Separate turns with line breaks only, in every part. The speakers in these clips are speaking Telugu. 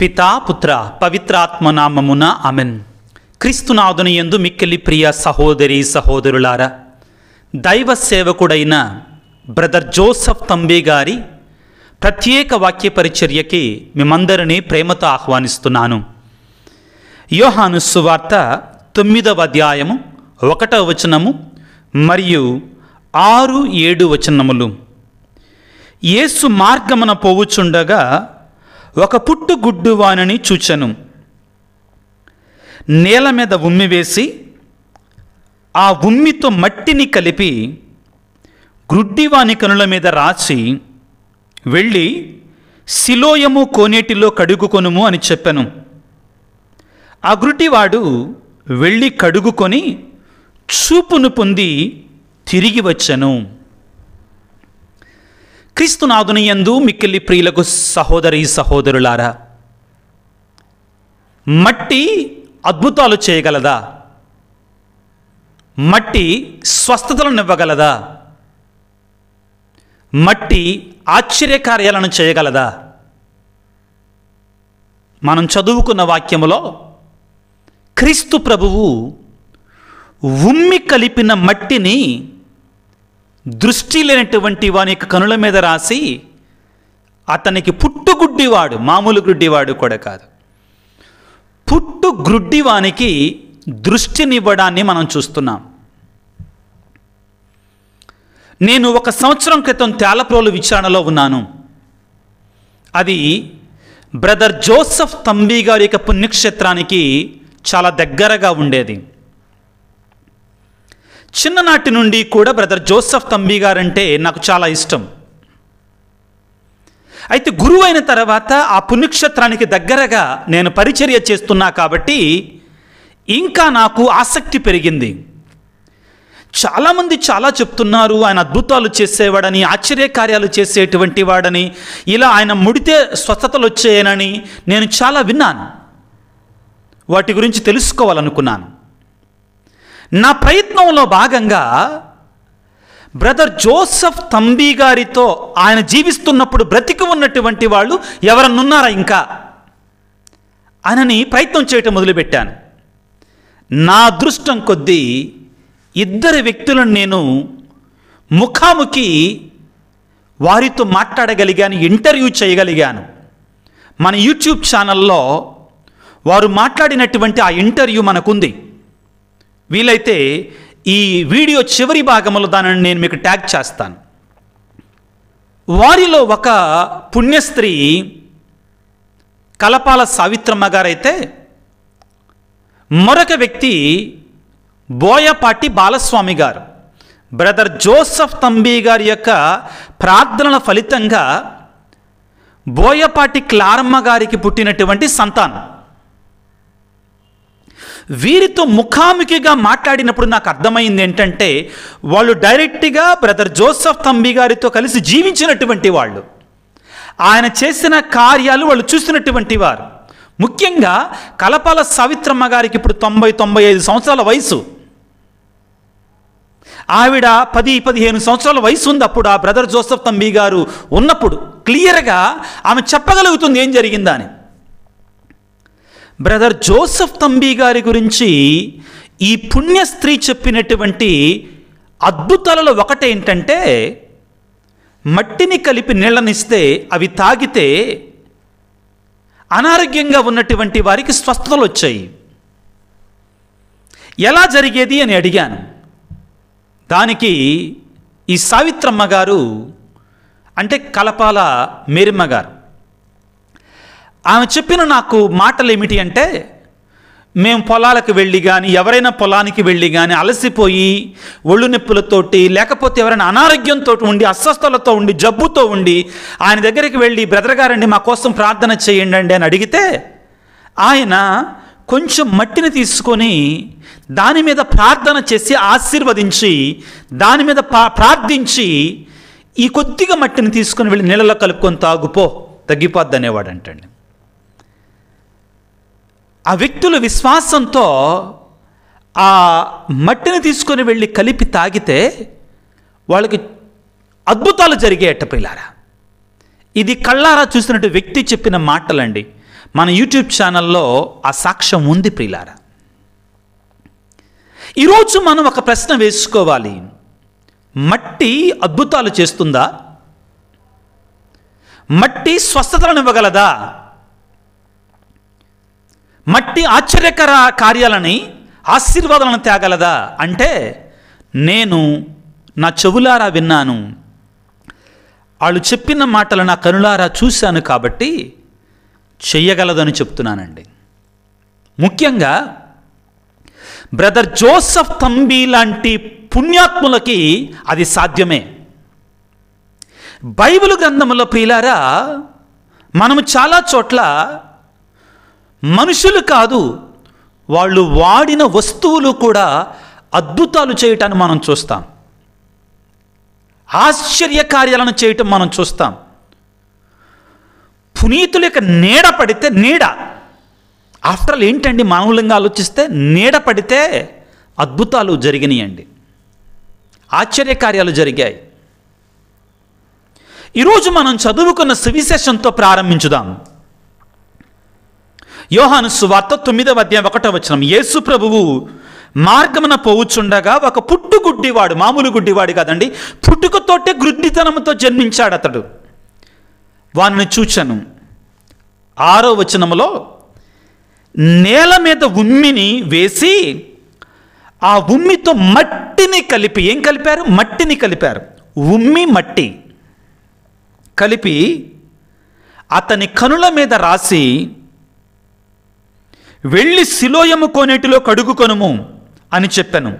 పితా పుత్ర పవిత్రాత్మ అమెన్ క్రీస్తునాథుని యందు మిక్కిలి ప్రియ సహోదరి సహోదరులారా దైవ సేవకుడైన బ్రదర్ జోసఫ్ తంబి గారి ప్రత్యేక వాక్య పరిచర్యకి మిమ్మందరినీ ప్రేమతో ఆహ్వానిస్తున్నాను. యోహాను సువార్త తొమ్మిదవ అధ్యాయము ఒకటవ వచనము మరియు ఆరు ఏడు వచనములు. యేసు మార్గమున పోవుచుండగా ఒక పుట్టుగుడ్డు వానని చూచెను. నేల మీద ఉమ్మి వేసి ఆ ఉమ్మితో మట్టిని కలిపి గ్రుడ్డివాని కనుల మీద రాసి వెళ్ళి శిలోయము కోనేటిలో కడుగుకొనుము అని చెప్పాను. ఆ గ్రుడ్డివాడు వెళ్ళి కడుగుకొని చూపును పొంది తిరిగి వచ్చాను. క్రీస్తునాథునియందు మిక్కిలి ప్రియులకు సహోదరి సహోదరులారా మట్టి అద్భుతాలు చేయగలదా? మట్టి స్వస్థతలను ఇవ్వగలదా? మట్టి ఆశ్చర్యకార్యాలను చేయగలదా? మనం చదువుకున్న వాక్యములో క్రీస్తు ప్రభువు ఉమ్మి కలిపిన మట్టిని దృష్టి లేనటువంటి వాని యొక్క కనుల మీద రాసి అతనికి పుట్టుగుడ్డివాడు మామూలు గుడ్డివాడు కూడా కాదు. పుట్టు గ్రుడ్డివానికి దృష్టినివ్వడాన్ని మనం చూస్తున్నాం. నేను ఒక సంవత్సరం క్రితం తేలప్రోలు విచారణలో ఉన్నాను. అది బ్రదర్ జోసఫ్ తంబీ గారి యొక్క పుణ్యక్షేత్రానికి చాలా దగ్గరగా ఉండేది. చిన్ననాటి నుండి కూడా బ్రదర్ జోసఫ్ తంబీ గారంటే నాకు చాలా ఇష్టం. అయితే గురువు అయిన తర్వాత ఆ పుణ్యక్షేత్రానికి దగ్గరగా నేను పరిచర్య చేస్తున్నా కాబట్టి ఇంకా నాకు ఆసక్తి పెరిగింది. చాలామంది చాలా చెప్తున్నారు ఆయన అద్భుతాలు చేసేవాడని ఆశ్చర్యకార్యాలు చేసేటువంటి వాడని ఇలా ఆయన ముడితే స్వస్థతలు వచ్చాయనని నేను చాలా విన్నాను. వాటి గురించి తెలుసుకోవాలనుకున్నాను. నా ప్రయత్నంలో భాగంగా బ్రదర్ జోసఫ్ తంబీ గారితో ఆయన జీవిస్తున్నప్పుడు బ్రతికి ఉన్నటువంటి వాళ్ళు ఎవరన్నున్నారా ఇంకా? అనని ప్రయత్నం చేయటం మొదలుపెట్టాను. నా అదృష్టం కొద్దీ ఇద్దరు వ్యక్తులను నేను ముఖాముఖి వారితో మాట్లాడగలిగాను ఇంటర్వ్యూ చేయగలిగాను. మన యూట్యూబ్ ఛానల్లో వారు మాట్లాడినటువంటి ఆ ఇంటర్వ్యూ మనకుంది. వీలైతే ఈ వీడియో చివరి భాగంలో దానిని నేను మీకు ట్యాగ్ చేస్తాను. వారిలో ఒక పుణ్యస్త్రీ కలపాల సావిత్రమ్మ గారైతే మరొక వ్యక్తి బోయపాటి బాలస్వామి గారు. బ్రదర్ జోసఫ్ తంబీ గారి యొక్క ప్రార్థనల ఫలితంగా బోయపాటి క్లారమ్మ గారికి పుట్టినటువంటి సంతానం. వీరితో ముఖాముఖిగా మాట్లాడినప్పుడు నాకు అర్థమైంది ఏంటంటే వాళ్ళు డైరెక్ట్గా బ్రదర్ జోసఫ్ తంబి గారితో కలిసి జీవించినటువంటి వాళ్ళు. ఆయన చేసిన కార్యాలు వాళ్ళు చూసినటువంటి వారు. ముఖ్యంగా కలపాల సావిత్రమ్మ గారికి ఇప్పుడు తొంభై తొంభై ఐదు సంవత్సరాల వయసు. ఆవిడ పది పదిహేను సంవత్సరాల వయసు ఉంది అప్పుడు ఆ బ్రదర్ జోసఫ్ తంబి గారు ఉన్నప్పుడు క్లియర్గా ఆమె చెప్పగలుగుతుంది ఏం జరిగిందని. బ్రదర్ జోసఫ్ తంబీ గారి గురించి ఈ పుణ్య స్త్రీ చెప్పినటువంటి అద్భుతాలలో ఒకటేంటంటే మట్టిని కలిపి నీళ్ళనిస్తే అవి తాగితే అనారోగ్యంగా ఉన్నటువంటి వారికి స్వస్థతలు వచ్చాయి. ఎలా జరిగేది అని అడిగాను. దానికి ఈ సావిత్రమ్మ గారు అంటే కలపాల మేరిమ్మ గారు ఆమె చెప్పిన నాకు మాటలు ఏమిటి అంటే మేము పొలాలకు వెళ్ళి కానీ ఎవరైనా పొలానికి వెళ్ళి కానీ అలసిపోయి ఒళ్ళు నొప్పులతోటి లేకపోతే ఎవరైనా అనారోగ్యంతో ఉండి అస్వస్థలతో ఉండి జబ్బుతో ఉండి ఆయన దగ్గరికి వెళ్ళి బ్రదర్ గారండి మా కోసం ప్రార్థన చేయండి అండి అని అడిగితే ఆయన కొంచెం మట్టిని తీసుకొని దాని మీద ప్రార్థన చేసి ఆశీర్వదించి దాని మీద ప్రార్థించి ఈ కొద్దిగా మట్టిని తీసుకొని వెళ్ళి నీళ్ళలో కలుపుకొని తాగుపో తగ్గిపోద్ది అనేవాడు అంటండి ఆ వ్యక్తులు విశ్వాసంతో ఆ మట్టిని తీసుకొని వెళ్ళి కలిపి తాగితే వాళ్ళకి అద్భుతాలు జరిగేట పిల్లారా. ఇది కళ్ళారా చూసినట్టు వ్యక్తి చెప్పిన మాటలండి. మన యూట్యూబ్ ఛానల్లో ఆ సాక్ష్యం ఉంది ప్రియులారా ఈరోజు మనం ఒక ప్రశ్న వేసుకోవాలి. మట్టి అద్భుతాలు చేస్తుందా? మట్టి స్వస్థతలను ఇవ్వగలదా? మట్టి ఆశ్చర్యకర కార్యాలని ఆశీర్వాదాలను తేగలదా? అంటే నేను నా చెవులారా విన్నాను. వాళ్ళు చెప్పిన మాటలు నా కనులారా చూశాను కాబట్టి చెయ్యగలదని చెప్తున్నానండి. ముఖ్యంగా బ్రదర్ జోసఫ్ తంబి లాంటి పుణ్యాత్ములకి అది సాధ్యమే. బైబిల్ గ్రంథంలో ప్రియులారా మనము చాలా చోట్ల మనుషులు కాదు వాళ్ళు వాడిన వస్తువులు కూడా అద్భుతాలు చేయటాన్ని మనం చూస్తాం. ఆశ్చర్య కార్యాలను చేయటం మనం చూస్తాం. పునీతుల యొక్క నీడ పడితే నీడ. ఆఫ్టర్ ఆల్ ఏంటండి మానవులంగా ఆలోచిస్తే నీడ పడితే అద్భుతాలు జరిగినాయండి. ఆశ్చర్యకార్యాలు జరిగాయి. ఈరోజు మనం చదువుకున్న సువిశేషంతో ప్రారంభించుదాం. యోహాను సువార్త తొమ్మిదవ అధ్యాయం ఒకటో వచనం. యేసు ప్రభువు మార్గమున పోవుచుండగా ఒక పుట్టుగుడ్డివాడు మామూలు గుడ్డివాడు కాదండి పుట్టుకతోటే గుడ్డితనంతో జన్మించాడు అతడు వానిని చూచాను. ఆరో వచనములో నేల మీద ఉమ్మిని వేసి ఆ ఉమ్మితో మట్టిని కలిపి ఏం కలిపారు? మట్టిని కలిపారు. ఉమ్మి మట్టి కలిపి అతని కనుల మీద రాసి వెళ్ళి శిలోయము కోనేటిలో కడుగుకొనుము అని చెప్పాను.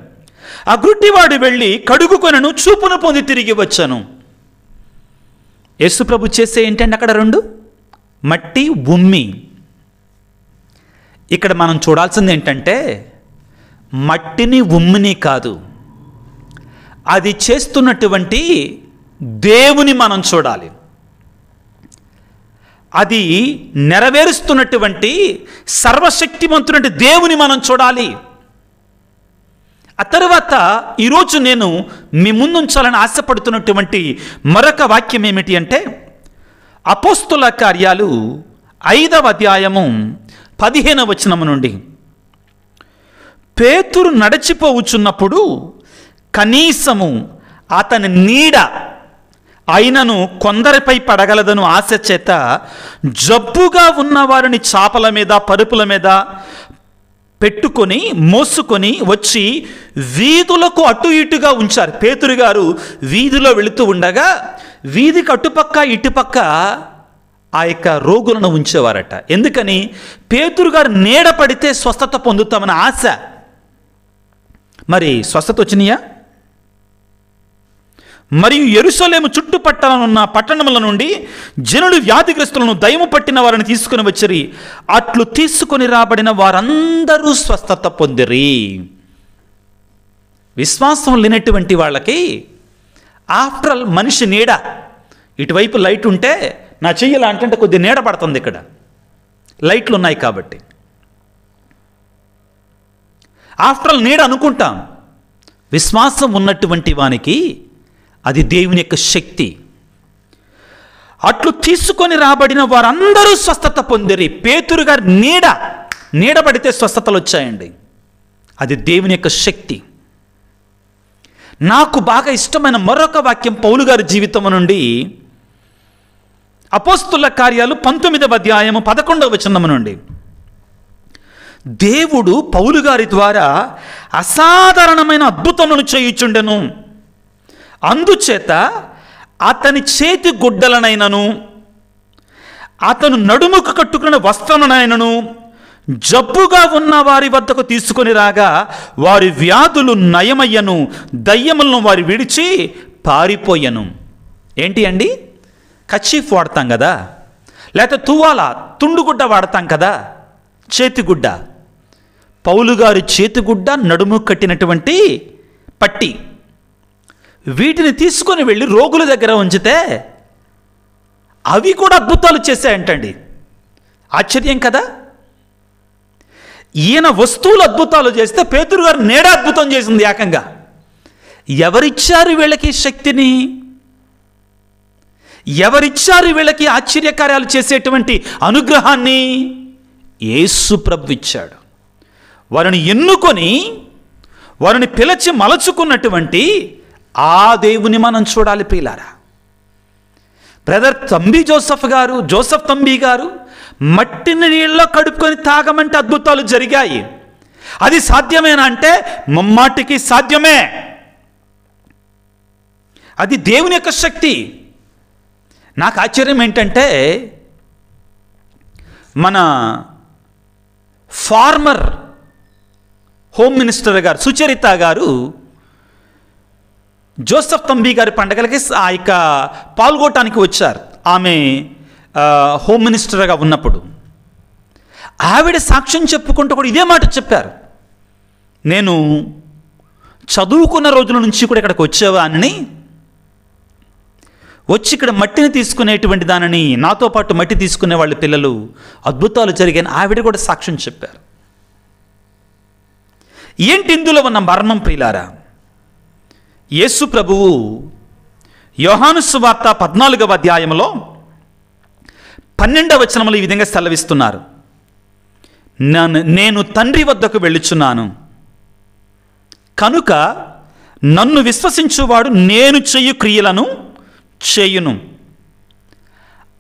ఆ గుడ్డివాడు వెళ్ళి కడుగుకొనను చూపును పొంది తిరిగి వచ్చాను. యేసుప్రభు చేసే ఏంటండి అక్కడ రెండు? మట్టి ఉమ్మి. ఇక్కడ మనం చూడాల్సింది ఏంటంటే మట్టిని ఉమ్మిని కాదు. అది చేస్తున్నటువంటి దేవుని మనం చూడాలి. అది నెరవేరుస్తున్నటువంటి సర్వశక్తిమంతునటువంటి దేవుని మనం చూడాలి. ఆ తర్వాత ఈరోజు నేను మీ ముందుంచాలని ఆశపడుతున్నటువంటి మరొక వాక్యం ఏమిటి అంటే అపోస్తుల కార్యాలు ఐదవ అధ్యాయము పదిహేనవ వచనము నుండి పేతురు నడిచిపోవుచున్నప్పుడు కనీసము అతని నీడ అయినను కొందరిపై పడగలదను ఆశ చేత జబ్బుగా ఉన్నవారిని చాపల మీద పరుపుల మీద పెట్టుకొని మోసుకొని వచ్చి వీధులకు అటు ఇటుగా ఉంచారు. పేతురు గారు వీధిలో వెళుతూ ఉండగా వీధికి అటుపక్క ఇటుపక్క ఆ యొక్క రోగులను ఉంచేవారట. ఎందుకని? పేతురు గారు నీడ పడితే స్వస్థత పొందుతామని ఆశ. మరి స్వస్థత వచ్చినాయా? మరియు ఎరుసలేము చుట్టుపట్టనున్న పట్టణముల నుండి జనులు వ్యాధిగ్రస్తులను దయము పట్టిన వారిని తీసుకుని వచ్చిరి. అట్లు తీసుకొని రాబడిన వారందరూ స్వస్థత పొందిరి. విశ్వాసం లేనటువంటి వాళ్ళకి ఆఫ్టర్ ఆల్ మనిషి నీడ. ఇటువైపు లైట్ ఉంటే నా చెయ్యి అంటే కొద్ది నీడ పడుతుంది ఇక్కడ. లైట్లు ఉన్నాయి కాబట్టి. ఆఫ్టర్ ఆల్ నీడ అనుకుంటాం. విశ్వాసం ఉన్నటువంటి వానికి అది దేవుని యొక్క శక్తి. అట్లు తీసుకొని రాబడిన వారందరూ స్వస్థత పొందిరి. పేతురు గారి నీడ నీడబడితే స్వస్థతలు వచ్చాయండి. అది దేవుని యొక్క శక్తి. నాకు బాగా ఇష్టమైన మరొక వాక్యం పౌలు గారి జీవితం నుండి. అపోస్తుల కార్యాలు పంతొమ్మిదవ అధ్యాయము పదకొండవ వచనము నుండి. దేవుడు పౌలు గారి ద్వారా అసాధారణమైన అద్భుతములను చేయుచుండెను. అందుచేత అతని చేతి గుడ్డలనైనను అతను నడుముకు కట్టుకున్న వస్త్రమునైనను జబ్బుగా ఉన్న వారి వద్దకు తీసుకొని రాగా వారి వ్యాధులు నయమయ్యను దయ్యములను వారి విడిచి పారిపోయను. ఏంటి అండి? కచ్చీఫ్ వాడతాం కదా? లేకపోతే తువాల తుండుగుడ్డ వాడతాం కదా? చేతిగుడ్డ. పౌలు గారి చేతిగుడ్డ నడుము కట్టినటువంటి పట్టి. వీటిని తీసుకొని వెళ్ళి రోగుల దగ్గర ఉంచితే అవి కూడా అద్భుతాలు చేశాయంటండి. ఆశ్చర్యం కదా? ఈయన వస్తువులు అద్భుతాలు చేస్తే పేతురు గారు నేడ అద్భుతం చేసింది ఏకంగా. ఎవరిచ్చారు వీళ్ళకి శక్తిని? ఎవరిచ్చారు వీళ్ళకి ఆశ్చర్యకార్యాలు చేసేటువంటి అనుగ్రహాన్ని? యేసు ప్రభు ఇచ్చాడు. వారిని ఎన్నుకొని వారిని పిలిచి మలచుకున్నటువంటి ఆ దేవుని మనం చూడాలి ప్రియులారా. Brother Thambi Joseph garu Joseph Thambi garu మట్టిని నీళ్ళలో కడుపుకొని తాగమంటే అద్భుతాలు జరిగాయి. అది సాధ్యమేనా అంటే మమ్మాటికి సాధ్యమే. అది దేవుని యొక్క శక్తి. నాకు ఆశ్చర్యం ఏంటంటే మన ఫార్మర్ హోమ్ మినిస్టర్ గారు సుచరిత గారు జోసఫ్ తంబి గారి పండగలకి ఆ యొక్క పాల్గొనటానికి వచ్చారు. ఆమె హోమ్ మినిస్టర్గా ఉన్నప్పుడు. ఆవిడ సాక్ష్యం చెప్పుకుంటూ కూడా ఇదే మాట చెప్పారు. నేను చదువుకున్న రోజుల నుంచి కూడా ఇక్కడికి వచ్చేవాడిని వచ్చి ఇక్కడ మట్టిని తీసుకునేటువంటి దానిని నాతో పాటు మట్టి తీసుకునే వాళ్ళ పిల్లలు అద్భుతాలు జరిగాయని ఆవిడ కూడా సాక్ష్యం చెప్పారు. ఏంటి ఇందులో ఉన్న మర్మం ప్రియులారా? యేసు ప్రభువు యోహానుసువార్త పద్నాలుగవ అధ్యాయంలో పన్నెండవ వచనములు ఈ విధంగా సెలవిస్తున్నారు. నన్ను నేను తండ్రి వద్దకు వెళ్ళుచున్నాను. కనుక నన్ను విశ్వసించువాడు నేను చెయ్యు క్రియలను చేయును.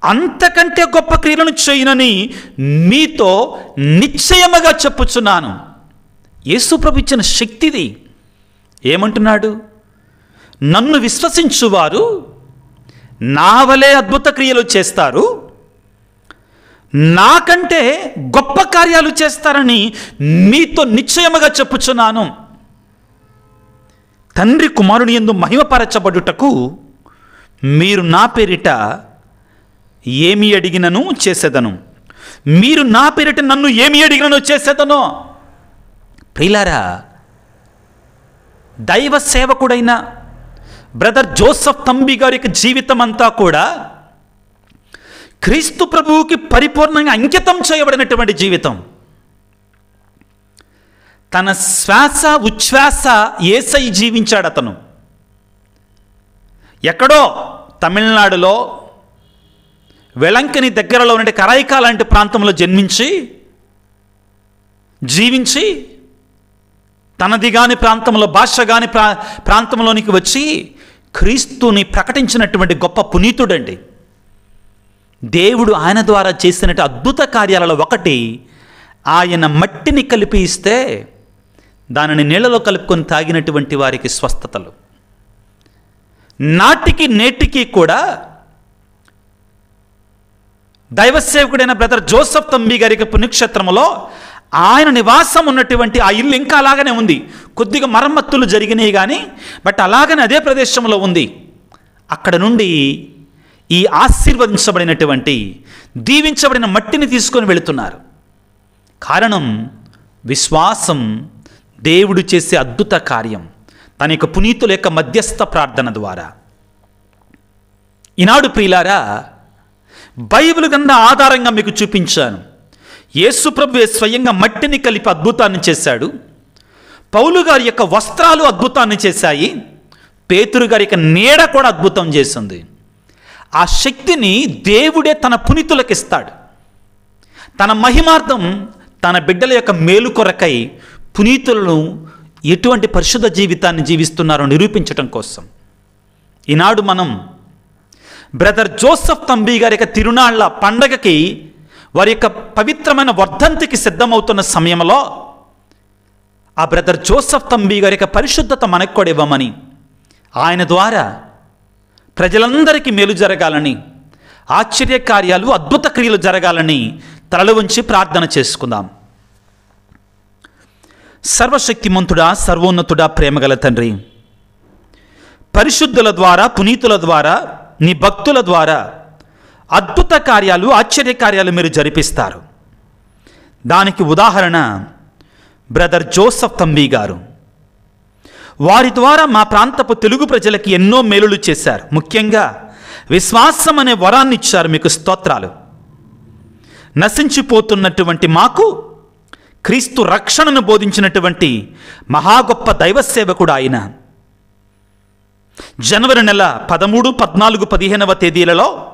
అంతకంటే గొప్ప క్రియలను చేయునని మీతో నిశ్చయముగా చెప్పుచున్నాను. యేసుప్రభు ఇచ్చిన శక్తిది ఏమంటున్నాడు? నన్ను విశ్వసించువారు నా వలే అద్భుత క్రియలు చేస్తారు నాకంటే గొప్ప కార్యాలు చేస్తారని మీతో నిశ్చయముగా చెప్పుచున్నాను. తండ్రి కుమారుని ఎందు మహిమపరచబడుటకు మీరు నా పేరిట ఏమి అడిగినను చేసేదను. మీరు నా పేరిట నన్ను ఏమి అడిగినను చేసేదను. ప్రియులారా దైవ సేవకుడైన బ్రదర్ జోసఫ్ తంబి గారి యొక్క జీవితం అంతా కూడా క్రీస్తు ప్రభువుకి పరిపూర్ణంగా అంకితం చేయబడినటువంటి జీవితం. తన శ్వాస ఉచ్ఛ్వాస ఏసై జీవించాడు అతను. ఎక్కడో తమిళనాడులో వెలంకని దగ్గరలో ఉన్న కరాయికా లాంటి ప్రాంతంలో జన్మించి జీవించి తనది కాని ప్రాంతంలో భాష కాని ప్రా ప్రాంతంలోనికి వచ్చి క్రీస్తుని ప్రకటించినటువంటి గొప్ప పునీతుడండి. దేవుడు ఆయన ద్వారా చేసినట్టు అద్భుత కార్యాలలో ఒకటి ఆయన మట్టిని కలిపి ఇస్తే దానిని నీళ్ళలో కలుపుకొని తాగినటువంటి వారికి స్వస్థతలు. నాటికి నేటికి కూడా దైవసేవకుడైన బ్రదర్ జోసఫ్ తంబి గారికి పుణ్యక్షేత్రములో ఆయన నివాసం ఉన్నటువంటి ఆ ఇల్లు ఇంకా అలాగనే ఉంది. కొద్దిగా మరమ్మత్తులు జరిగినాయి కానీ బట్ అలాగనే అదే ప్రదేశంలో ఉంది. అక్కడ నుండి ఈ ఆశీర్వదించబడినటువంటి దీవించబడిన మట్టిని తీసుకొని వెళుతున్నారు. కారణం విశ్వాసం దేవుడు చేసే అద్భుత కార్యం. తన యొక్క పునీతుల యొక్క మధ్యస్థ ప్రార్థన ద్వారా. ఈనాడు ప్రియులారా బైబిల్ కింద ఆధారంగా మీకు చూపించాను. యేసు ప్రభువే స్వయంగా మట్టిని కలిపి అద్భుతాన్ని చేశాడు. పౌలు గారి యొక్క వస్త్రాలు అద్భుతాన్ని చేశాయి. పేతురు గారి యొక్క నీడ కూడా అద్భుతం చేసింది. ఆ శక్తిని దేవుడే తన పునీతులకు ఇస్తాడు. తన మహిమార్థం తన బిడ్డల యొక్క మేలు కొరకై పునీతులను ఎటువంటి పరిశుద్ధ జీవితాన్ని జీవిస్తున్నారో నిరూపించటం కోసం. ఈనాడు మనం బ్రదర్ జోసఫ్ తంబి గారి యొక్క తిరునాళ్ళ పండగకి వారి యొక్క పవిత్రమైన వర్ధంతికి సిద్ధమవుతున్న సమయంలో ఆ బ్రదర్ జోసఫ్ తంబి గారి యొక్క పరిశుద్ధత మనకు కూడా ఇవ్వమని ఆయన ద్వారా ప్రజలందరికీ మేలు జరగాలని ఆశ్చర్య కార్యాలు అద్భుత క్రియలు జరగాలని తలలు ఉంచి ప్రార్థన చేసుకుందాం. సర్వశక్తిమంతుడా సర్వోన్నతుడా ప్రేమగల తండ్రి పరిశుద్ధుల ద్వారా పునీతుల ద్వారా నీ భక్తుల ద్వారా అద్భుత కార్యాలు ఆశ్చర్య కార్యాలు మీరు జరిపిస్తారు. దానికి ఉదాహరణ బ్రదర్ జోసఫ్ తంబి గారు. వారి ద్వారా మా ప్రాంతపు తెలుగు ప్రజలకి ఎన్నో మేలులు చేశారు. ముఖ్యంగా విశ్వాసం అనే వరాన్ని ఇచ్చారు మీకు స్తోత్రాలు. నశించిపోతున్నటువంటి మాకు క్రీస్తు రక్షణను బోధించినటువంటి మహా గొప్ప దైవ సేవకుడు ఆయన. జనవరి నెల పదమూడు పద్నాలుగు పదిహేనవ తేదీలలో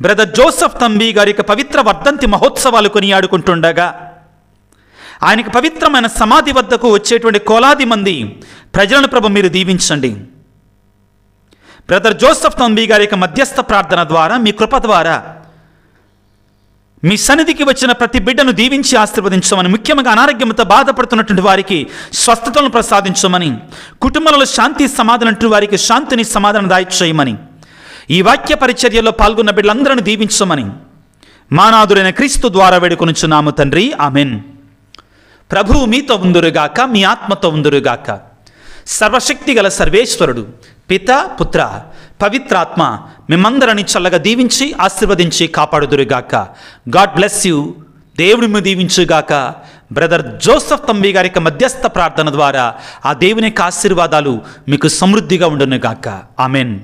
బ్రదర్ జోసఫ్ తంబి గారి యొక్క పవిత్ర వర్ధంతి మహోత్సవాలు కొనియాడుకుంటుండగా ఆయనకి పవిత్రమైన సమాధి వద్దకు వచ్చేటువంటి కోలాది మంది ప్రజలను ప్రభు మీరు దీవించండి. బ్రదర్ జోసఫ్ తంబి గారి యొక్క మధ్యస్థ ప్రార్థన ద్వారా మీ కృప ద్వారా మీ సన్నిధికి వచ్చిన ప్రతి బిడ్డను దీవించి ఆశీర్వదించమని ముఖ్యంగా అనారోగ్యంతో బాధపడుతున్నటువంటి వారికి స్వస్థతలను ప్రసాదించమని కుటుంబంలో శాంతి సమాధానం వారికి శాంతిని సమాధానం దాయి చేయమని ఈ వాక్య పరిచర్యలో పాల్గొన్న బిడ్డలందరిని దీవించమని. మానాదురైన క్రీస్తు ద్వారా వేడుకొనుచున్నాము తండ్రి. ఆమెన్. ప్రభువు మీతో ఉందురుగాక మీ ఆత్మతో ఉందురుగాక. సర్వశక్తి గల సర్వేశ్వరుడు పిత పుత్ర పవిత్రాత్మ మిమ్మందరిని చల్లగా దీవించి ఆశీర్వదించి కాపాడుదురుగాక. God bless you. దేవుడి మీ దీవించుగాక. బ్రదర్ జోసఫ్ తంబి గారి యొక్క మధ్యస్థ ప్రార్థన ద్వారా ఆ దేవుని యొక్క ఆశీర్వాదాలు మీకు సమృద్ధిగా ఉండునుగాక. ఆమెన్.